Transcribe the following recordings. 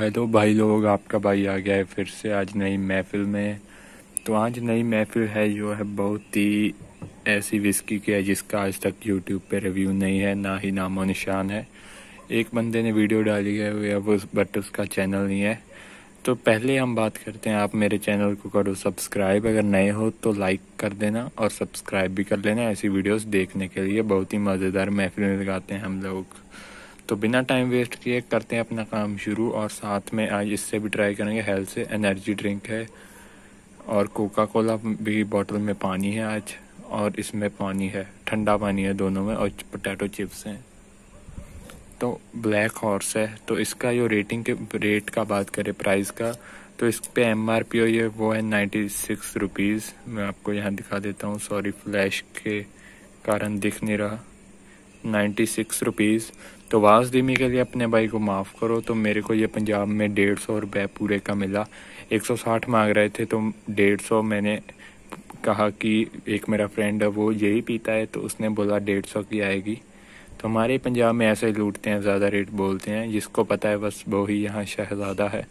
Hello भाई लोग, आपका भाई आ गया है फिर से आज नई महफिल में। तो आज नई महफिल है, जो है बहुत ही ऐसी विस्की की है, जिसका आज तक यूट्यूब पे रिव्यू नहीं है, ना ही नामो निशान है। एक बंदे ने वीडियो डाली है, वो बट उसका चैनल नहीं है। तो पहले हम बात करते हैं, आप मेरे चैनल को करो सब्सक्राइब अगर नए हो तो लाइक कर देना और सब्सक्राइब भी कर लेना, ऐसी वीडियोस देखने के लिए। बहुत ही मज़ेदार महफिल लगाते हैं हम लोग। तो बिना टाइम वेस्ट किए करते हैं अपना काम शुरू और साथ में आज इससे भी ट्राई करेंगे हेल्थ से। एनर्जी ड्रिंक है और कोका कोला भी बॉटल में पानी है आज और इसमें पानी है। ठंडा पानी है दोनों में और पोटैटो चिप्स हैं। तो ब्लैक हॉर्स है। तो इसका जो रेटिंग के रेट का बात करें प्राइस का तो इस पे एम आर पी ये वो है नाइन्टी सिक्स रुपीज़ मैं आपको यहाँ दिखा देता हूँ। सॉरी फ्लैश के कारण दिख नहीं रहा। नाइन्टी सिक्स रुपीज़ तो वास धीमी के लिए अपने भाई को माफ़ करो। तो मेरे को ये पंजाब में डेढ़ सौ रुपये पूरे का मिला। एक सौ साठ मांग रहे थे तो डेढ़ सौ मैंने कहा कि एक मेरा फ्रेंड है, वो यही पीता है तो उसने बोला डेढ़ सौ की आएगी। तो हमारे पंजाब में ऐसे लूटते हैं, ज़्यादा रेट बोलते हैं, जिसको पता है बस वो ही यहाँ शहजादा है।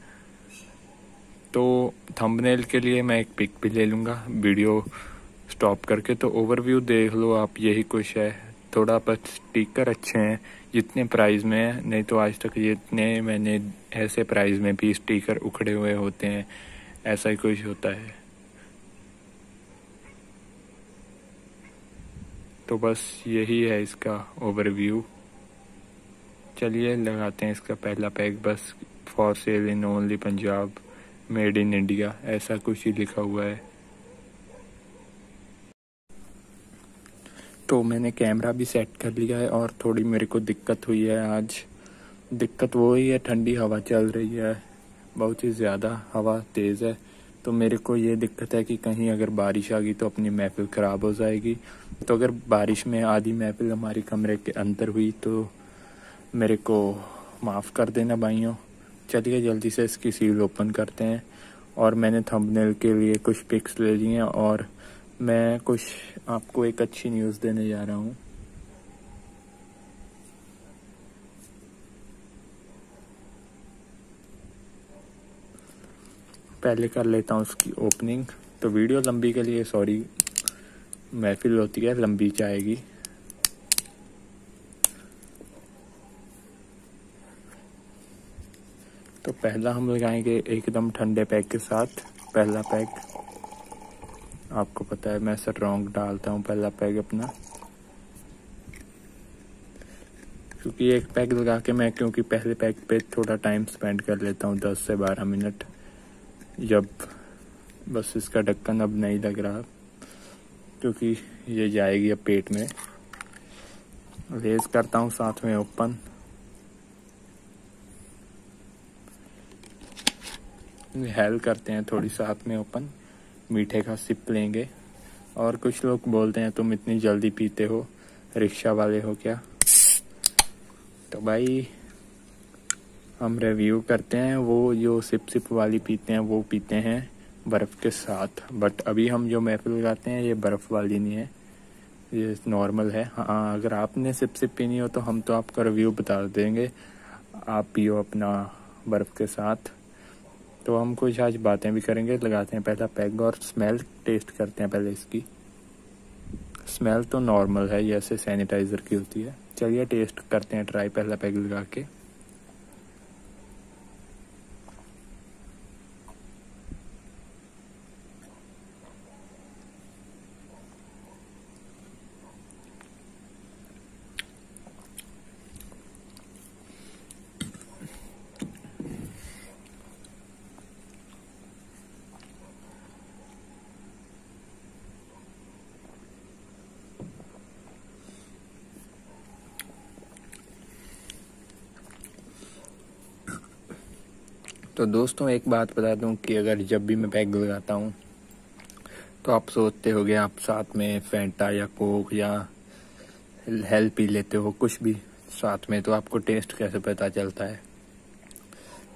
तो थंबनेल के लिए मैं एक पिक भी ले लूँगा। वीडियो स्टॉप करके तो ओवरव्यू देख लो, आप यही कुछ है। थोड़ा बस स्टिकर अच्छे हैं। जितने प्राइस में है, नहीं तो आज तक जितने मैंने ऐसे प्राइस में भी स्टीकर उखड़े हुए होते हैं, ऐसा ही कुछ होता है। तो बस यही है इसका ओवरव्यू चलिए, लगाते हैं इसका पहला पैक बस for sale in only Punjab made in India ऐसा कुछ ही लिखा हुआ है। तो मैंने कैमरा भी सेट कर लिया है और थोड़ी मेरे को दिक्कत हुई है आज। दिक्कत वो ही है, ठंडी हवा चल रही है। बहुत ही ज़्यादा हवा तेज़ है। तो मेरे को ये दिक्कत है कि कहीं अगर बारिश आ गई तो अपनी महफिल ख़राब हो जाएगी। तो अगर बारिश में आधी महफिल हमारी कमरे के अंदर हुई तो मेरे को माफ़ कर देना भाइयों। चलिए जल्दी से इसकी सील ओपन करते हैं। और मैंने थंबनेल के लिए कुछ पिक्स ले ली हैं और मैं कुछ आपको एक अच्छी न्यूज़ देने जा रहा हूँ। पहले कर लेता हूँ उसकी ओपनिंग तो वीडियो लंबी के लिए सॉरी महफिल होती है, लंबी जाएगी। तो पहला हम लगाएँगे एकदम ठंडे पैक के साथ, पहला पैक। आपको पता है, मैं स्ट्रॉन्ग डालता हूँ पहला पैग अपना। क्योंकि एक पैग लगा के मैं, क्योंकि पहले पैग पे थोड़ा टाइम स्पेंड कर लेता हूँ, दस से बारह मिनट जब बस इसका ढक्कन अब नहीं लग रहा, क्योंकि ये जाएगी अब पेट में। रेज करता हूँ साथ में ओपन। हेल करते हैं थोड़ी साथ में ओपन। मीठे का सिप लेंगे। और कुछ लोग बोलते हैं, तुम इतनी जल्दी पीते हो, रिक्शा वाले हो क्या? तो भाई, हम रिव्यू करते हैं, वो जो सिप सिप वाली पीते हैं, वो पीते हैं बर्फ़ के साथ। बट अभी हम जो महफिल लगाते हैं, ये बर्फ़ वाली नहीं है। ये नॉर्मल है। हाँ अगर आपने सिप सिप पीनी हो तो हम तो आपका रिव्यू बता देंगे। आप पियो अपना बर्फ़ के साथ। तो हम कुछ आज बातें भी करेंगे, लगाते हैं पहला पैग और स्मेल टेस्ट करते हैं पहले इसकी। स्मेल तो नॉर्मल है जैसे सैनिटाइज़र की होती है। चलिए टेस्ट करते हैं ट्राई पहला पैग लगा के। दोस्तों, एक बात बता दूँ कि अगर जब भी मैं पैग लगाता हूँ तो आप सोचते होगे, आप साथ में फेंटा या कोक या हेल्प पी लेते हो, कुछ भी साथ में तो आपको टेस्ट कैसे पता चलता है?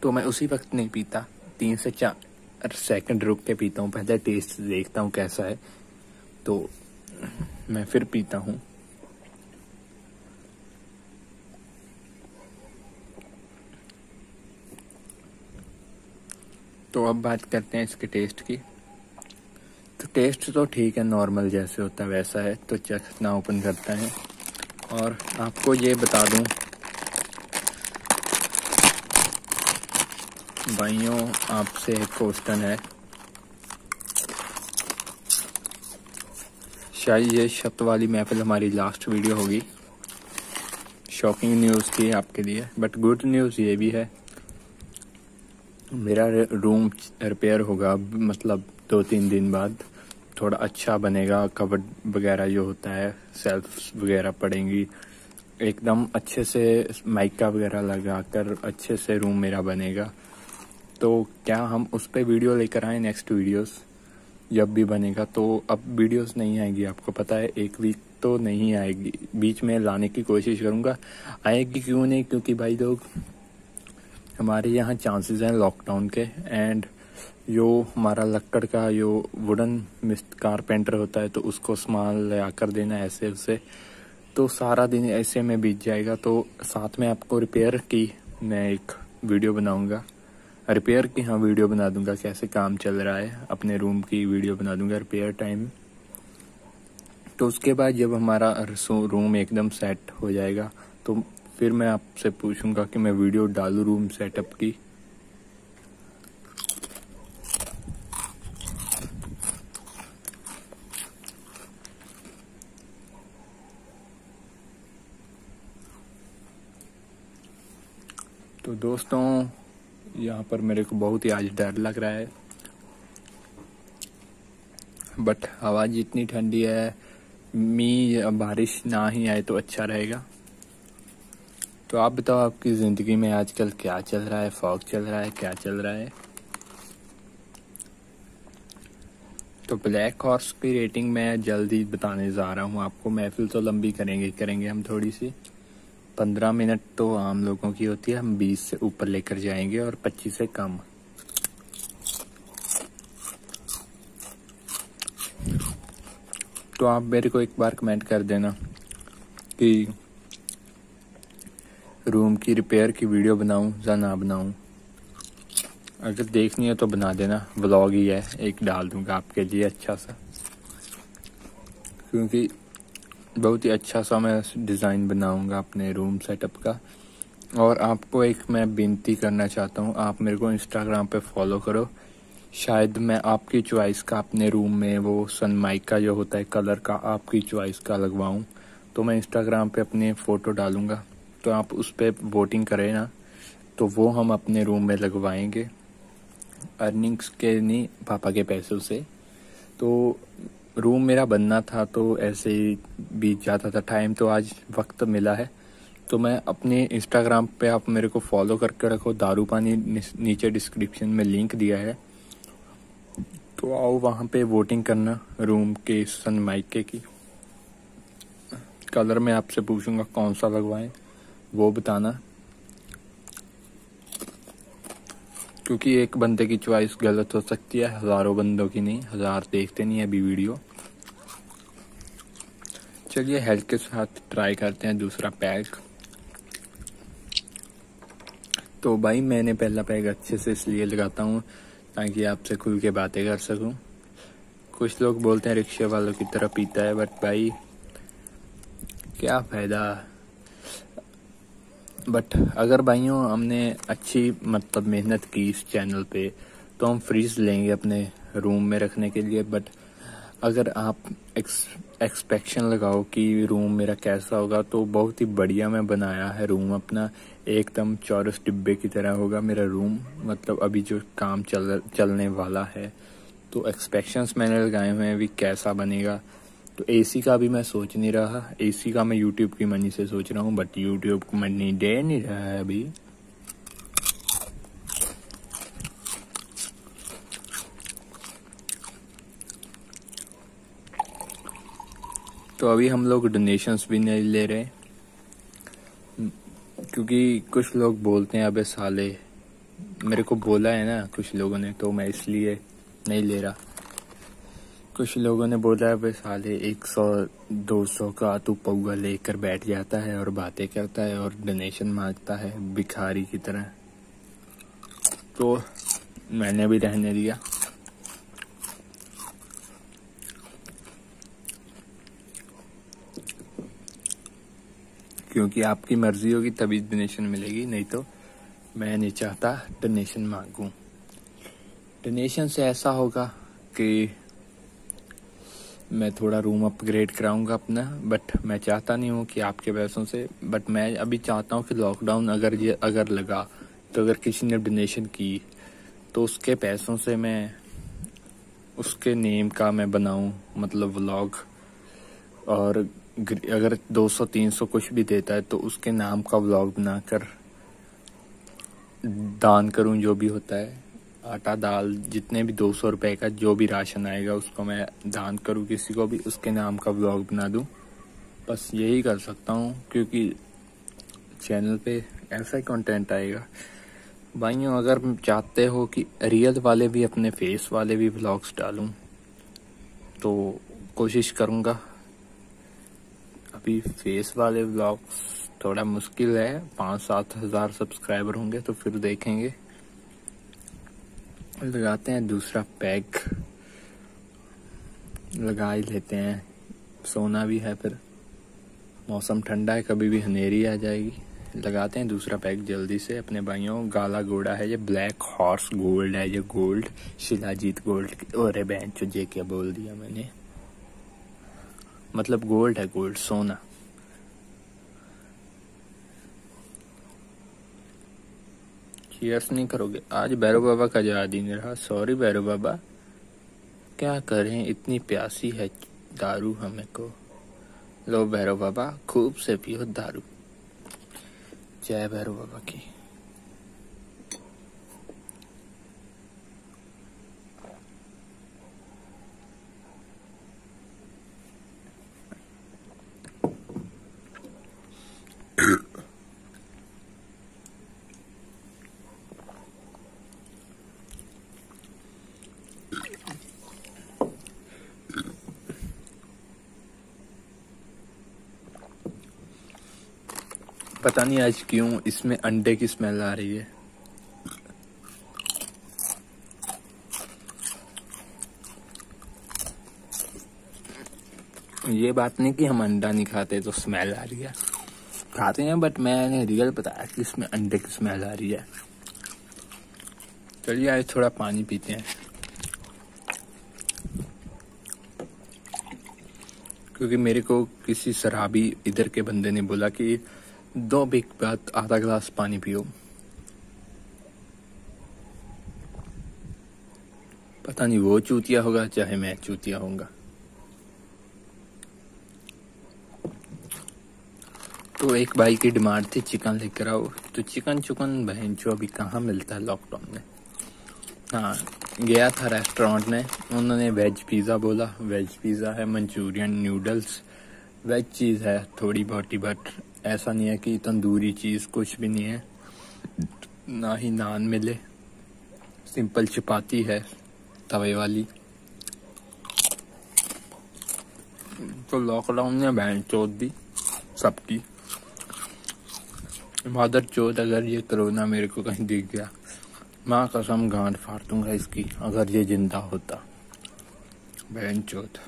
तो मैं उसी वक्त नहीं पीता। तीन से चार सेकंड रुक के पीता हूँ, पहले टेस्ट देखता हूँ कैसा है। तो मैं फिर पीता हूँ। तो अब बात करते हैं इसके टेस्ट की। तो टेस्ट तो ठीक है नॉर्मल जैसे होता है, वैसा है तो चखना ओपन करता है। और आपको ये बता दूँ, भाइयों, आपसे एक क्वेश्चन है। शायद ये शत वाली महफिल हमारी लास्ट वीडियो होगी। शॉकिंग न्यूज़ थी आपके लिए बट गुड न्यूज़ ये भी है। मेरा रूम रिपेयर होगा मतलब दो तीन दिन बाद। थोड़ा अच्छा बनेगा कवर्ड वगैरह जो होता है सेल्फ वगैरह पड़ेंगी। एकदम अच्छे से माइका वगैरह लगाकर अच्छे से रूम मेरा बनेगा। तो क्या हम उस पर वीडियो लेकर आए नेक्स्ट वीडियोस जब भी बनेगा तो अब वीडियोस नहीं आएगी, आपको पता है, एक वीक तो नहीं आएगी। बीच में लाने की कोशिश करूँगा। आएगी क्यों नहीं? क्योंकि भाई लोग हमारे यहाँ चांसेस हैं लॉकडाउन के एंड जो हमारा लक्कड़ का जो वुडन कारपेंटर होता है तो उसको सामान ले आकर देना ऐसे उसे। तो सारा दिन ऐसे में बीत जाएगा तो साथ में आपको रिपेयर की मैं एक वीडियो बनाऊँगा। रिपेयर की हाँ वीडियो बना दूँगा, कैसे काम चल रहा है, अपने रूम की वीडियो बना दूँगा रिपेयर टाइम तो उसके बाद जब हमारा रूम एकदम सेट हो जाएगा तो फिर मैं आपसे पूछूँगा कि मैं वीडियो डालू रूम सेटअप की। तो दोस्तों, यहाँ पर मेरे को बहुत ही आज डर लग रहा है। बट हवा जितनी ठंडी है, मी बारिश ना ही आए तो अच्छा रहेगा। तो आप बताओ आपकी ज़िंदगी में आजकल क्या चल रहा है, फॉग चल रहा है, क्या चल रहा है? तो ब्लैक हॉर्स की रेटिंग मैं जल्दी बताने जा रहा हूँ आपको। महफिल तो लंबी करेंगे करेंगे हम थोड़ी सी पंद्रह मिनट तो आम लोगों की होती है, हम बीस से ऊपर लेकर जाएँगे और पच्चीस से कम। तो आप मेरे को एक बार कमेंट कर देना कि रूम की रिपेयर की वीडियो बनाऊँ या ना बनाऊँ? अगर देखनी है तो बना देना। व्लॉग ही है, एक डाल दूँगा आपके लिए अच्छा सा। क्योंकि बहुत ही अच्छा सा मैं डिज़ाइन बनाऊँगा अपने रूम सेटअप का। और आपको एक मैं विनती करना चाहता हूँ, आप मेरे को इंस्टाग्राम पे फॉलो करो। शायद मैं आपकी चॉइस का अपने रूम में वो सनमाइक का जो होता है कलर का आपकी चॉइस का लगवाऊं। तो मैं इंस्टाग्राम पे अपने फ़ोटो डालूँगा। तो आप उस पर वोटिंग करें ना तो वो हम अपने रूम में लगवाएँगे। अर्निंग्स के नहीं, पापा के पैसों से। तो रूम मेरा बनना था तो ऐसे ही बीत जाता था। टाइम तो आज वक्त मिला है। तो मैं अपने इंस्टाग्राम पे आप मेरे को फॉलो करके रखो। दारू पानी नीचे डिस्क्रिप्शन में लिंक दिया है। तो आओ वहाँ पे वोटिंग करना रूम के सन माइके की। कलर मैं आपसे पूछूँगा, कौन सा लगवाएँ? वो बताना। क्योंकि एक बंदे की चॉइस गलत हो सकती है, हज़ारों बंदों की नहीं, हज़ार देखते नहीं अभी वीडियो चलिए हेल्थ के साथ ट्राई करते हैं दूसरा पैक तो भाई मैंने पहला पैक अच्छे से इसलिए लगाता हूँ ताकि आपसे खुल के बातें कर सकूँ। कुछ लोग बोलते हैं रिक्शे वालों की तरह पीता है बट भाई क्या फ़ायदा? बट अगर भाइयों हमने अच्छी मतलब मेहनत की इस चैनल पे तो हम फ्रीज लेंगे अपने रूम में रखने के लिए। बट अगर आप एक्स एक्सपेक्शन लगाओ कि रूम मेरा कैसा होगा तो बहुत ही बढ़िया मैं बनाया है रूम अपना। एकदम चौरस डिब्बे की तरह होगा मेरा रूम मतलब अभी जो काम चल, चलने वाला है तो एक्सपेक्शंस मैंने लगाए हुए हैं अभी कैसा बनेगा। तो एसी का भी मैं सोच नहीं रहा। एसी का मैं यूट्यूब की मनी से सोच रहा हूँ बट यूट्यूब को मनी दे नहीं रहा है अभी। तो अभी हम लोग डोनेशंस भी नहीं ले रहे। क्योंकि कुछ लोग बोलते हैं, अबे साले, मेरे को बोला है ना कुछ लोगों ने तो मैं इसलिए नहीं ले रहा। कुछ लोगों ने बोला है भाई साले एक सौ, दो सौ का तू पौआ लेकर बैठ जाता है और बातें करता है और डोनेशन माँगता है भिखारी की तरह. तो मैंने भी रहने दिया। क्योंकि आपकी मर्ज़ी होगी तभी डोनेशन मिलेगी, नहीं तो मैं नहीं चाहता डोनेशन मांगू। डोनेशन से ऐसा होगा कि मैं थोड़ा रूम अपग्रेड कराऊँगा अपना बट मैं चाहता नहीं हूँ कि आपके पैसों से बट मैं अभी चाहता हूँ कि लॉकडाउन अगर ये, अगर लगा तो अगर किसी ने डोनेशन की तो उसके पैसों से मैं, उसके नेम का मैं बनाऊँ मतलब व्लॉग और अगर 200-300 कुछ भी देता है तो उसके नाम का व्लॉग बनाकर दान करूँ, जो भी होता है। आटा दाल, जितने भी दो सौ रुपए का जो भी राशन आएगा, उसको मैं दान करूँ किसी को भी, उसके नाम का ब्लॉग बना दूँ। बस यही कर सकता हूँ, क्योंकि चैनल पे ऐसा ही कंटेंट आएगा। भाइयों, अगर चाहते हो कि रियल वाले भी अपने फेस वाले भी ब्लॉग्स डालूं तो कोशिश करूँगा। अभी फेस वाले ब्लॉग्स थोड़ा मुश्किल है, पाँच सात हज़ार सब्सक्राइबर होंगे तो फिर देखेंगे। लगाते हैं, दूसरा पैक लगा ही लेते हैं। सोना भी है फिर। मौसम ठंडा है, कभी भी हनेरी आ जाएगी। लगाते हैं दूसरा पैक जल्दी से अपने भाइयों। गाला घोड़ा है, ये ब्लैक हॉर्स गोल्ड है, ये गोल्ड, शिलाजीत गोल्ड। और बेंच जे क्या बोल दिया मैंने। मतलब गोल्ड है, गोल्ड, सोना। यस नहीं करोगे। आज भैरव बाबा का याद दिन रहा। सॉरी भैरव बाबा। क्या करें? इतनी प्यासी है दारू हमें को। लो भैरव बाबा, खूब से पियो दारू। जय भैरव बाबा की। पता नहीं आज क्यों? इसमें अंडे की स्मेल आ रही है। ये बात नहीं कि हम अंडा नहीं खाते तो स्मेल आ रही है। खाते हैं बट मैंने रियल बताया कि इसमें अंडे की स्मेल आ रही है। चलिए, आज थोड़ा पानी पीते हैं। क्योंकि मेरे को किसी शराबी इधर के बंदे ने बोला कि दो बिग बाद आधा गिलास पानी पियो। पता नहीं वो चूतिया होगा चाहे मैं चूतिया होऊँगा। तो एक भाई की डिमांड थी चिकन लेकर आओ। तो चिकन चुकन बहन जो अभी कहाँ मिलता है लॉकडाउन में? हाँ गया था रेस्टोरेंट में। उन्होंने वेज पिज़्ज़ा बोला। वेज पिज़्ज़ा है, मंचूरियन नूडल्स वेज चीज़ है, थोड़ी बहुत बट ऐसा नहीं है कि तंदूरी चीज़ कुछ भी नहीं है। ना ही नान मिले। सिंपल चपाती है, तवे वाली। तो लॉकडाउन में बहन चौथ दी सबकी। मादर चौथ अगर ये कोरोना मेरे को कहीं दिख गया, माँ कसम गांठ फाड़ दूँगा इसकी, अगर ये ज़िंदा होता। बहन चौथ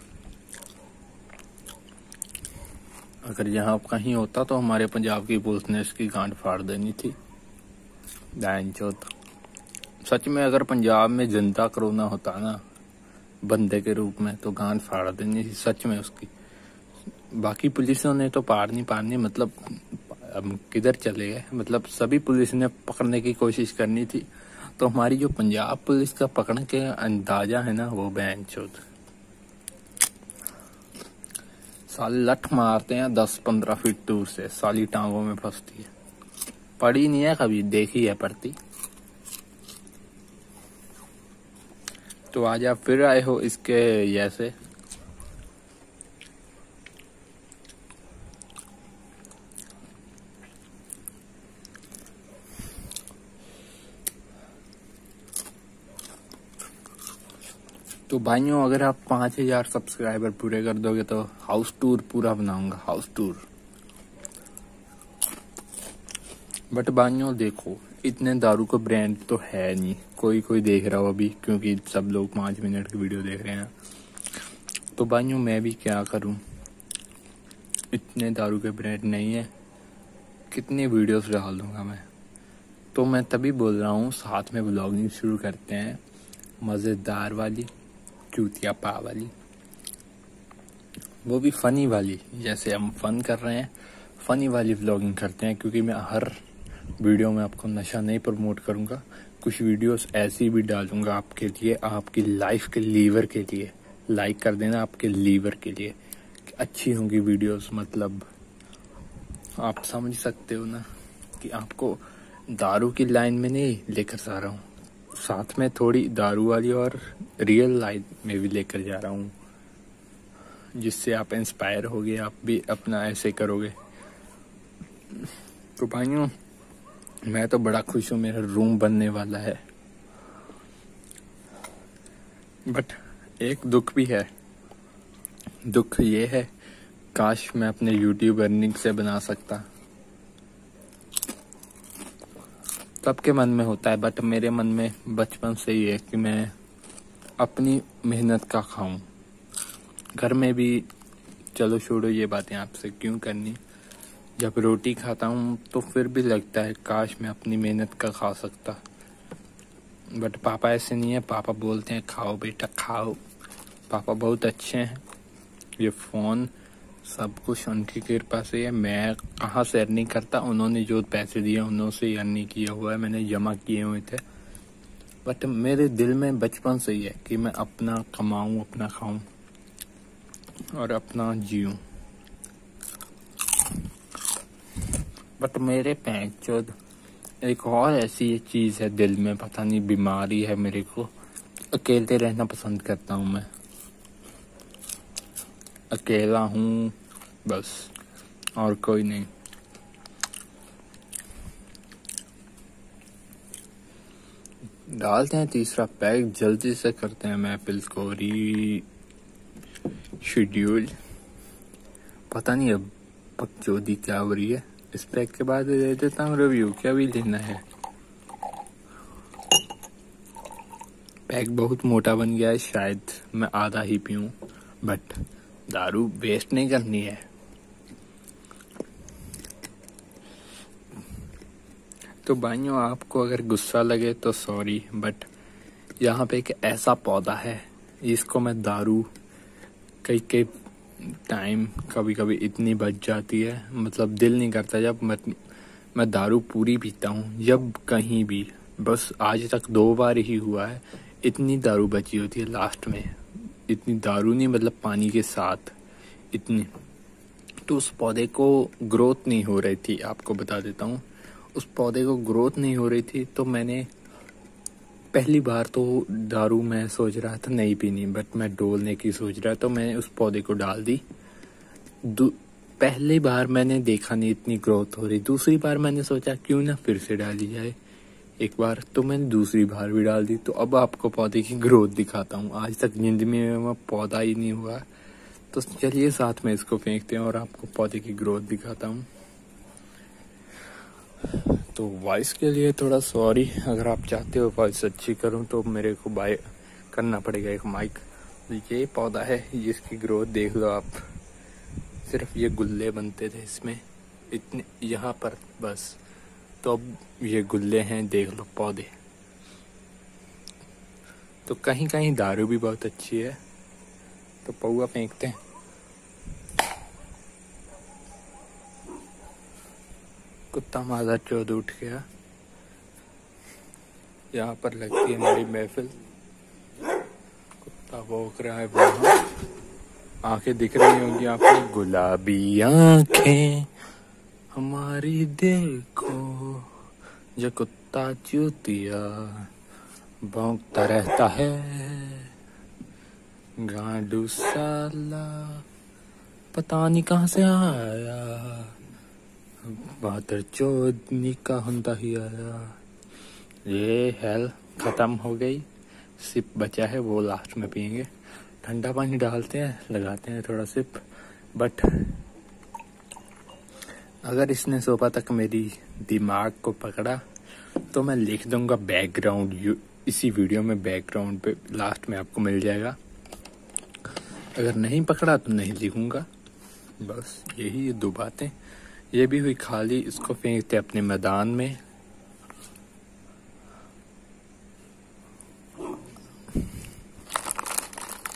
अगर यहाँ कहीं होता तो हमारे पंजाब की पुलिस ने इसकी गांड फाड़ देनी थी। दैन चौथ। सच में अगर पंजाब में जनता कोरोना होता ना, बंदे के रूप में तो गांड फाड़ देनी थी, सच में उसकी। बाकी पुलिसों ने तो पार नहीं पारनी मतलब अब किधर चले गए? मतलब सभी पुलिस ने पकड़ने की कोशिश करनी थी। तो हमारी जो पंजाब पुलिस का पकड़ने के अंदाज़ा है ना, वो बैन चौथ। साली लठ मारते हैं दस पंद्रह फीट दूर से। साली टांगों में फंसती है। पड़ी नहीं है कभी, देखी है पड़ती तो आज आप फिर आए हो इसके जैसे। तो भाइयों, अगर आप पाँच हज़ार सब्सक्राइबर पूरे कर दोगे तो हाउस टूर पूरा बनाऊँगा हाउस टूर बट भाइयों, देखो, इतने दारू का ब्रांड तो है नहीं। कोई कोई देख रहा हो अभी, क्योंकि सब लोग पाँच मिनट की वीडियो देख रहे हैं। तो भाइयों, मैं भी क्या करूँ? इतने दारू के ब्रांड नहीं है। कितनी वीडियोस डाल दूँगा मैं? तो मैं तभी बोल रहा हूँ, साथ में ब्लॉगिंग शुरू करते हैं। मज़ेदार वाली। चूतिया पा वाली वो भी फनी वाली, जैसे हम फन कर रहे हैं फनी वाली व्लॉगिंग करते हैं, क्योंकि मैं हर वीडियो में आपको नशा नहीं प्रमोट करूँगा, कुछ वीडियोस ऐसी भी डालूँगा आपके लिए, आपकी लाइफ के लीवर के लिए। लाइक कर देना आपके लीवर के लिए अच्छी होंगी वीडियोस मतलब आप समझ सकते हो ना, कि आपको दारू की लाइन में नहीं लेकर जा रहा हूँ। साथ में थोड़ी दारू वाली और रियल लाइफ में भी लेकर जा रहा हूँ। जिससे आप इंस्पायर होगे, आप भी अपना ऐसे करोगे। तो भाइयों, मैं तो बड़ा खुश हूँ, मेरा रूम बनने वाला है। बट एक दुख भी है। दुख ये है, काश मैं अपने यूट्यूब अर्निंग से बना सकता। सबके मन में होता है बट मेरे मन में बचपन से ही है कि मैं अपनी मेहनत का खाऊं। घर में भी, चलो छोड़ो ये बातें आपसे, क्यों करनी? जब रोटी खाता हूँ तो फिर भी लगता है, काश मैं अपनी मेहनत का खा सकता। बट पापा ऐसे नहीं है, पापा बोलते हैं, खाओ बेटा, खाओ। पापा बहुत अच्छे हैं। ये फ़ोन सब कुछ उनकी कृपा से है। मैं कहाँ से अर्निंग करता? उन्होंने जो पैसे दिए, उन्होंने से अर्निंग किया हुआ है। मैंने जमा किए हुए थे। बट मेरे दिल में बचपन से ही है कि मैं अपना कमाऊं, अपना खाऊं और अपना जीऊं। बट मेरे पैंचोद एक और ऐसी चीज़ है दिल में, पता नहीं, बीमारी है मेरे को। अकेले रहना पसंद करता हूँ मैं। अकेला हूँ, बस, और कोई नहीं। डालते हैं तीसरा पैक, जल्दी से करते हैं महफिल को री शेड्यूल पता नहीं अब पकचौदी क्या हो रही है। इस पैक के बाद दे देता हूँ रिव्यू, क्या भी लेना है। पैक बहुत मोटा बन गया है, शायद मैं आधा ही पीऊं, बट दारू वेस्ट नहीं करनी है। तो भाइयों, आपको अगर गुस्सा लगे तो सॉरी बट यहाँ पे एक ऐसा पौधा है, जिसको मैं दारू कई कई टाइम कभी कभी इतनी बच जाती है मतलब दिल नहीं करता जब मैं मैं दारू पूरी पीता हूँ, जब कहीं भी। बस आज तक दो बार ही हुआ है, इतनी दारू बची होती है लास्ट में। इतनी दारू नहीं मतलब पानी के साथ इतनी। तो उस पौधे को ग्रोथ नहीं हो रही थी, आपको बता देता हूँ। उस पौधे को ग्रोथ नहीं हो रही थी तो मैंने पहली बार तो दारू मैं सोच रहा था नहीं पीनी, बट मैं डोलने की सोच रहा तो मैंने उस पौधे को डाल दी, पहली बार मैंने देखा नहीं इतनी ग्रोथ हो रही, दूसरी बार मैंने सोचा क्यों ना फिर से डाली जाए। एक बार तो मैंने दूसरी बार भी डाल दी तो अब आपको पौधे की ग्रोथ दिखाता हूँ। आज तक ज़िंदगी में वह पौधा ही नहीं हुआ। तो चलिए साथ में इसको फेंकते हैं और आपको पौधे की ग्रोथ दिखाता हूँ। तो वॉइस के लिए थोड़ा सॉरी अगर आप चाहते हो वॉइस अच्छी करूँ तो मेरे को बाय करना पड़ेगा एक माइक ये पौधा है, जिसकी ग्रोथ देख लो आप। सिर्फ़ ये गुल्ले बनते थे इसमें। इतने, यहाँ पर, बस। तो अब ये गुल्ले हैं, देख लो, पौधे। तो कहीं कहीं दारू भी बहुत अच्छी है। तो पौआ फेंकते हैं। कुत्ता माजा चौध उठ गया। यहाँ पर लगती है हमारी महफिल। कुत्ता भोंक रहा है वहाँ। आँखें दिख रही होंगी आपको। गुलाबी आँखें। हमारी जो कुत्ता चूतिया भौंकता रहता है। गांडू साला, पता नहीं कहाँ से आया। बहत्तर चौदनी का हुंदा ही आया। ये हेल ख़त्म हो गई। सिप बचा है, वो लास्ट में पियेंगे। ठंडा पानी डालते हैं, लगाते हैं थोड़ा सिप बट अगर इसने सुबह तक मेरी दिमाग को पकड़ा तो मैं लिख दूँगा बैकग्राउंड इसी वीडियो में बैकग्राउंड पे लास्ट में आपको मिल जाएगा। अगर नहीं पकड़ा तो नहीं लिखूँगा। बस यही ये दो बातें। ये भी हुई खाली, इसको फेंकते अपने मैदान में।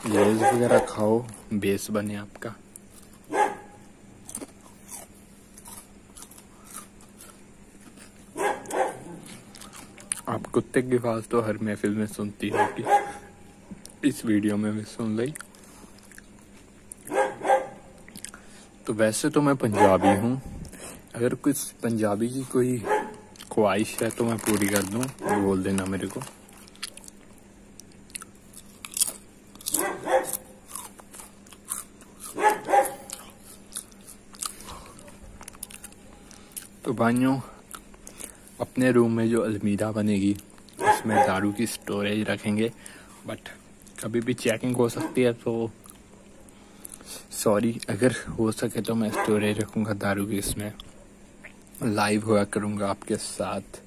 वगैरह खाओ बेस बने आपका आप कुत्ते की आवाज़ तो हर महफिल में सुनती होगी। इस वीडियो में भी सुन ली तो वैसे तो मैं पंजाबी हूँ। अगर कुछ पंजाबी की कोई ख्वाहिश है तो मैं पूरी कर दूँ। बोल देना मेरे को। तो भाइयों अपने रूम में जो अलमीरा बनेगी, उसमें दारू की स्टोरेज रखेंगे। बट कभी भी चेकिंग हो सकती है तो सॉरी अगर हो सके तो मैं स्टोरेज रखूँगा दारू की इसमें। लाइव हुआ करूँगा आपके साथ।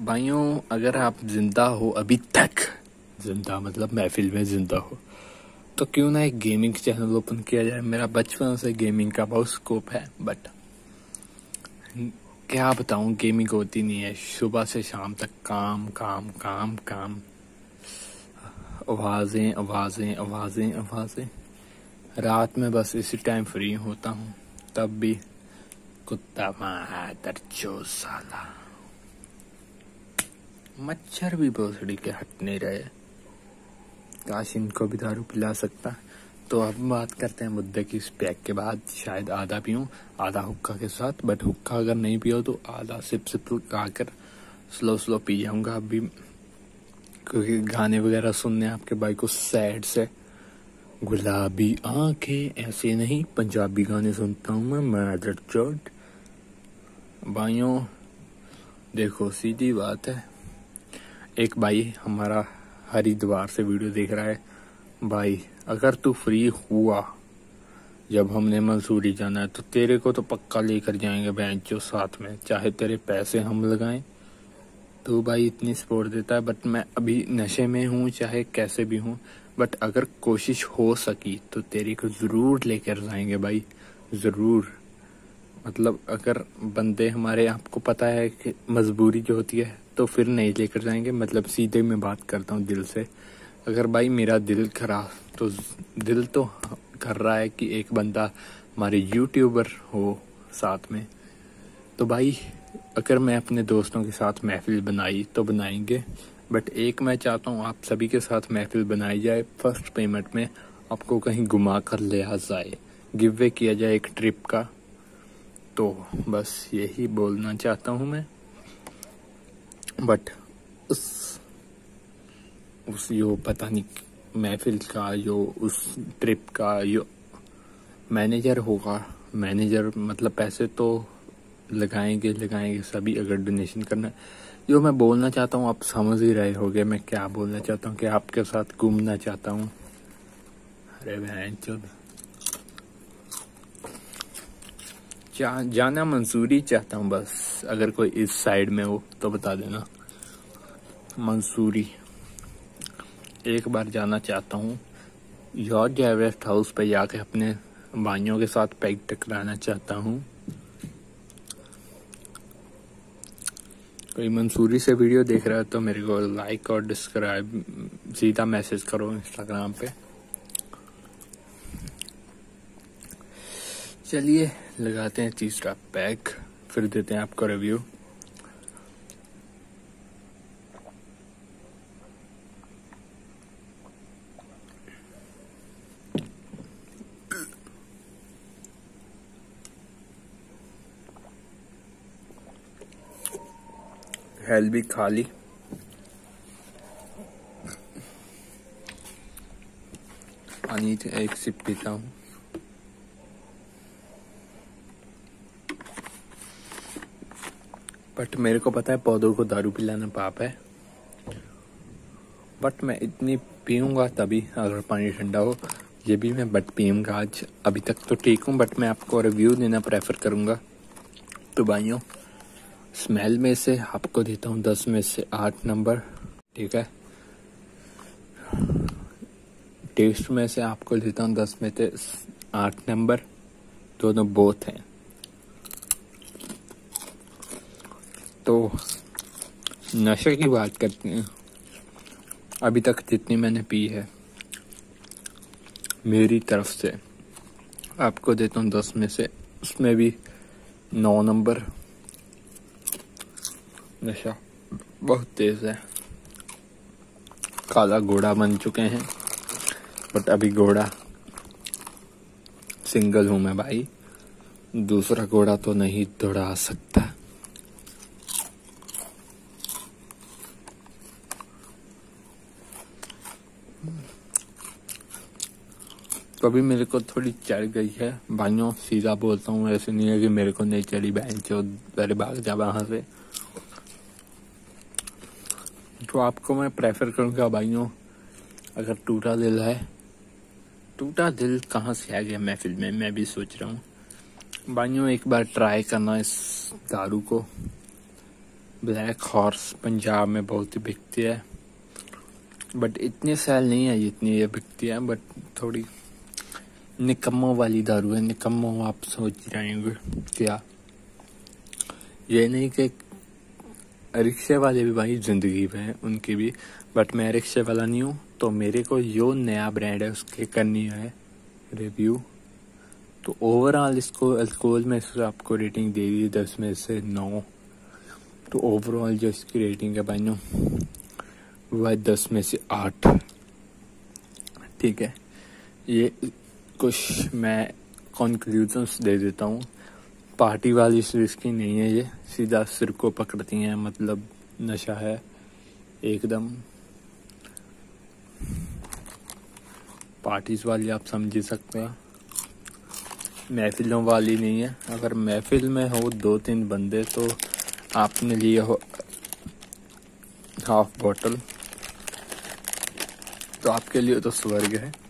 भाइयों, अगर आप ज़िंदा हो, अभी तक ज़िंदा मतलब महफिल में ज़िंदा हो तो क्यों ना एक गेमिंग चैनल ओपन किया जाए? मेरा बचपन से गेमिंग का बहुत स्कोप है बट क्या बताऊँ गेमिंग होती नहीं है। सुबह से शाम तक काम काम काम काम। आवाज़ें आवाज़ें आवाज़ें आवाज़ें। रात में बस इसी टाइम फ्री होता हूँ। तब भी कुत्ता मादर चो साला मच्छर भी भोसड़ी के हट नहीं रहे। काश इनको भी दारू पिला सकता। तो अब बात करते हैं मुद्दे की इस पैक के बाद। शायद आधा पीऊँ, आधा हुक्का के साथ बट हुक्का अगर नहीं पियो तो आधा सिप सिप कर स्लो स्लो पी जाऊँगा। अभी क्योंकि गाने वगैरह सुनने आपके भाई को सैड से। गुलाबी आँखें ऐसे नहीं, पंजाबी गाने सुनता हूँ मैं, मैदर चोट। भाइयों, देखो, सीधी बात है। एक भाई हमारा हरिद्वार से वीडियो देख रहा है। भाई अगर तू फ्री हुआ, जब हमने मंसूरी जाना है तो तेरे को तो पक्का लेकर जाएँगे बैंक जो साथ में। चाहे तेरे पैसे हम लगाएँ तो भाई इतनी सपोर्ट देता है बट मैं अभी नशे में हूँ, चाहे कैसे भी हूँ बट अगर कोशिश हो सकी तो तेरे को ज़रूर लेकर जाएँगे भाई, ज़रूर। मतलब अगर बंदे हमारे आपको पता है कि मजबूरी जो होती है तो फिर नहीं लेकर जाएँगे। मतलब सीधे मैं बात करता हूँ दिल से। अगर भाई मेरा दिल खराब तो दिल तो कर रहा है कि एक बंदा हमारे यूट्यूबर हो साथ में। तो भाई, अगर मैं अपने दोस्तों के साथ महफिल बनाई तो बनाएँगे बट एक मैं चाहता हूँ आप सभी के साथ महफिल बनाई जाए। फ़र्स्ट पेमेंट में आपको कहीं घुमा कर ले आ जाए गिव वे किया जाए एक ट्रिप का। तो बस यही बोलना चाहता हूँ मैं। बट उस उस यो पता नहीं महफिल का जो उस ट्रिप का जो मैनेजर होगा। मैनेजर मतलब पैसे तो लगाएँगे लगाएँगे सभी अगर डोनेशन करना जो मैं बोलना चाहता हूँ, आप समझ ही रहे होगे मैं क्या बोलना चाहता हूँ कि आपके साथ घूमना चाहता हूँ। अरे बहन चो जाना मंसूरी चाहता हूँ बस। अगर कोई इस साइड में हो तो बता देना। मंसूरी। एक बार जाना चाहता हूँ। जॉर्ज एवरेस्ट हाउस पर जाके अपने भाइयों के साथ पैक टकराना चाहता हूँ। कोई मंसूरी से वीडियो देख रहा है तो मेरे को लाइक और डिस्क्राइब सीधा मैसेज करो इंस्टाग्राम पे। चलिए, लगाते हैं तीसरा पैक, फिर देते हैं आपको रिव्यू हेल भी खाली। पानी एक सिप पीता हूँ। बट मेरे को पता है पौधों को दारू पिलाना पाप है। बट मैं इतनी पीऊँगा तभी अगर पानी ठंडा हो। ये भी मैं बट पीऊँगा आज। अभी तक तो ठीक हूँ बट मैं आपको रिव्यू देना प्रेफर करूँगा। तो भाइयों। स्मेल में से, आपको देता हूँ दस में से आठ नंबर, ठीक है? टेस्ट में से आपको देता हूँ दस में से आठ नंबर दोनों बोथ हैं। तो नशे की बात करते हैं। अभी तक जितनी मैंने पी है, मेरी तरफ़ से, आपको देता हूँ दस में से, उसमें भी नौ नंबर। नशा। बहुत तेज है। काला घोड़ा बन चुके हैं। बट अभी घोड़ा सिंगल हूँ मैं भाई। दूसरा घोड़ा तो नहीं दौड़ा सकता। कभी मेरे को थोड़ी चढ़ गई है। भाइयों, सीधा बोलता हूँ, ऐसे नहीं है कि मेरे को नहीं चढ़ी बहन चो अरे भाग जा वहाँ से। तो आपको मैं प्रेफर करूँगा भाइयों, अगर टूटा दिल है। टूटा दिल कहाँ से आ गया महफिल में? मैं भी सोच रहा हूँ। भाइयों, एक बार ट्राई करना इस दारू को। ब्लैक हॉर्स पंजाब में बहुत ही बिकती है। बट इतनी सेल नहीं है जितनी ये बिकती है बट थोड़ी निकम्मों वाली दारू है। निकम्मो आप सोच रहे होंगे, क्या? ये नहीं कि रिक्शे वाले भी भाई ज़िंदगी में है, उनकी भी। बट मैं रिक्शे वाला नहीं हूँ तो मेरे को जो नया ब्रांड है, उसके करनी है रिव्यू तो ओवरऑल इसको अल्कोहल में आपको रेटिंग दे दी, दस में से नौ। तो ओवरऑल जो इसकी रेटिंग है भाई वह दस में से आठ। ठीक है। ये कुछ मैं कंक्लूजन्स दे देता हूँ। पार्टी वाली की नहीं है ये। सीधा सिर को पकड़ती हैं मतलब नशा है, एकदम। पार्टीज़ वाली आप समझ सकते हैं। महफिलों वाली नहीं है। अगर महफिल में हो दो तीन बंदे तो आपने लिए हो हाफ़ बॉटल। तो आपके लिए तो स्वर्ग है।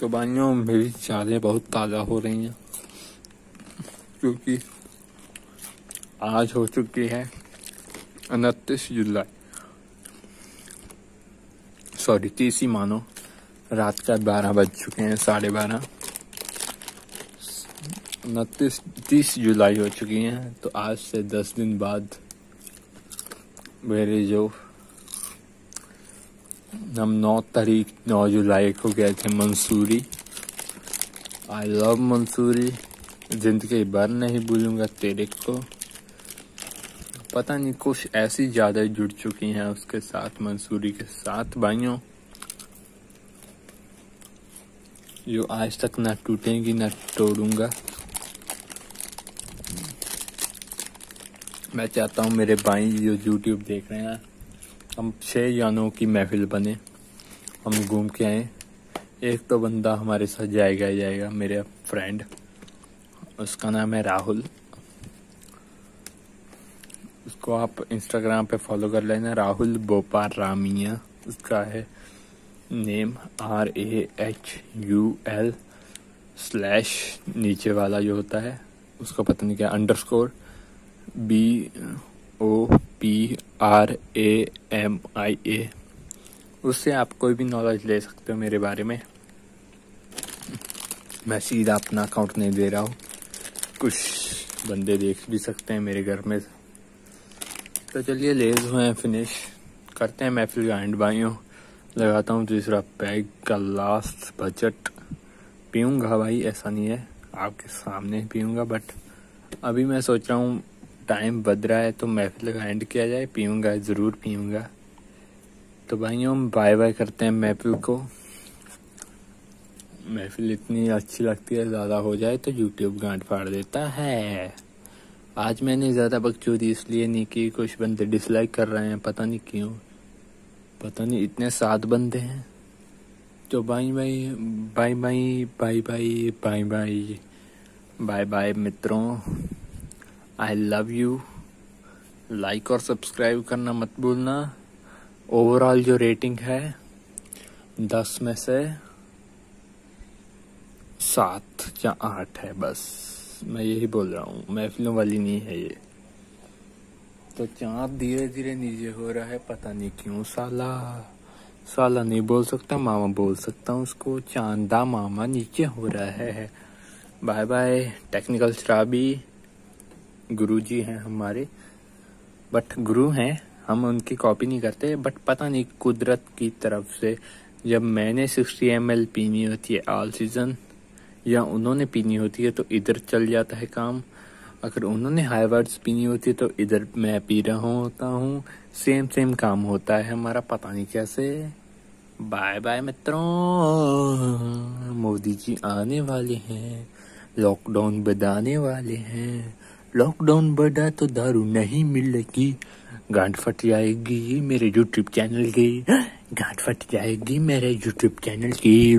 तो भाइयों मेरी चालें बहुत ताज़ा हो रही हैं, क्योंकि आज हो चुकी है उनतीस जुलाई। सॉरी तीस ही मानो, रात का बारह बज चुके हैं, साढ़े बारह। उनतीस, तीस जुलाई हो चुकी हैं तो आज से दस दिन बाद मेरे जो हम नौ तारीख नौ जुलाई को गए थे मंसूरी आई लव मंसूरी ज़िंदगी भर नहीं भूलूँगा तेरे को। पता नहीं, कुछ ऐसी ज़्यादा जुड़ चुकी हैं उसके साथ मंसूरी के साथ, भाइयों। जो आज तक ना टूटेंगी, ना तोड़ूँगा। मैं चाहता हूँ मेरे भाई जो यूट्यूब देख रहे हैं हम छह जानों की महफिल बने। हम घूम के आए। एक तो बंदा हमारे साथ जाएगा ही जाएगा, मेरे फ्रेंड उसका नाम है राहुल। उसको आप इंस्टाग्राम पे फॉलो कर लेना, राहुल बोपार रामिया। उसका है name R A H U L slash नीचे वाला जो होता है, उसका पता नहीं क्या underscore B O P R A M I A उससे आप कोई भी नॉलेज ले सकते हो मेरे बारे में। मैं सीधा अपना अकाउंट नहीं दे रहा हूँ। कुछ बंदे देख भी सकते हैं मेरे घर में। तो चलिए लेज हुए हैं फिनिश करते हैं। महफिल का एंड भाइयों लगाता हूँ तीसरा पैग का लास्ट बजट पीऊँगा भाई, ऐसा नहीं है। आपके सामने पीऊँगा बट अभी मैं सोच रहा हूँ टाइम बद रहा है तो महफिल का एंड किया जाए पीऊँगा ज़रूर पीऊँगा तो भाइयों हम बाय बाय करते हैं महफिल को महफिल इतनी अच्छी लगती है ज़्यादा हो जाए तो यूट्यूब गांठ फाड़ देता है आज मैंने ज़्यादा बकचोदी इसलिए नहीं की कुछ बंदे डिसलाइक कर रहे हैं पता नहीं क्यों पता नहीं इतने सात बंदे हैं तो bye bye bye bye bye bye bye bye bye bye मित्रों आई लव यू लाइक और सब्सक्राइब करना मत भूलना. ओवरऑल जो रेटिंग है, दस में से सात या आठ है बस. मैं यही बोल रहा हूँ. महफिलों वाली नहीं है ये. तो चाँद धीरे धीरे नीचे हो रहा है, पता नहीं क्यों. साला साला नहीं बोल सकता, मामा बोल सकता हूँ उसको. चांदा मामा नीचे हो रहा है. बाय बाय टेक्निकल शराबी. गुरु जी हैं हमारे। बट गुरु हैं, हम उनकी कॉपी नहीं करते बट पता नहीं कुदरत की तरफ़ से जब मैंने सिक्सटी एम एल पीनी होती है ऑल सीज़न या उन्होंने पीनी होती है तो इधर चल जाता है काम। अगर उन्होंने हाई वर्ड्स पीनी होती है तो इधर मैं पी रहा होता हूँ। सेम सेम काम होता है हमारा, पता नहीं कैसे। बाय बाय मित्रों। मोदी जी आने वाले हैं लॉकडाउन बढ़ाने वाले हैं। लॉकडाउन बढ़ा तो दारू नहीं मिलेगी। गांठ फट जाएगी मेरे यूट्यूब चैनल की। गांठ फट जाएगी मेरे यूट्यूब चैनल की।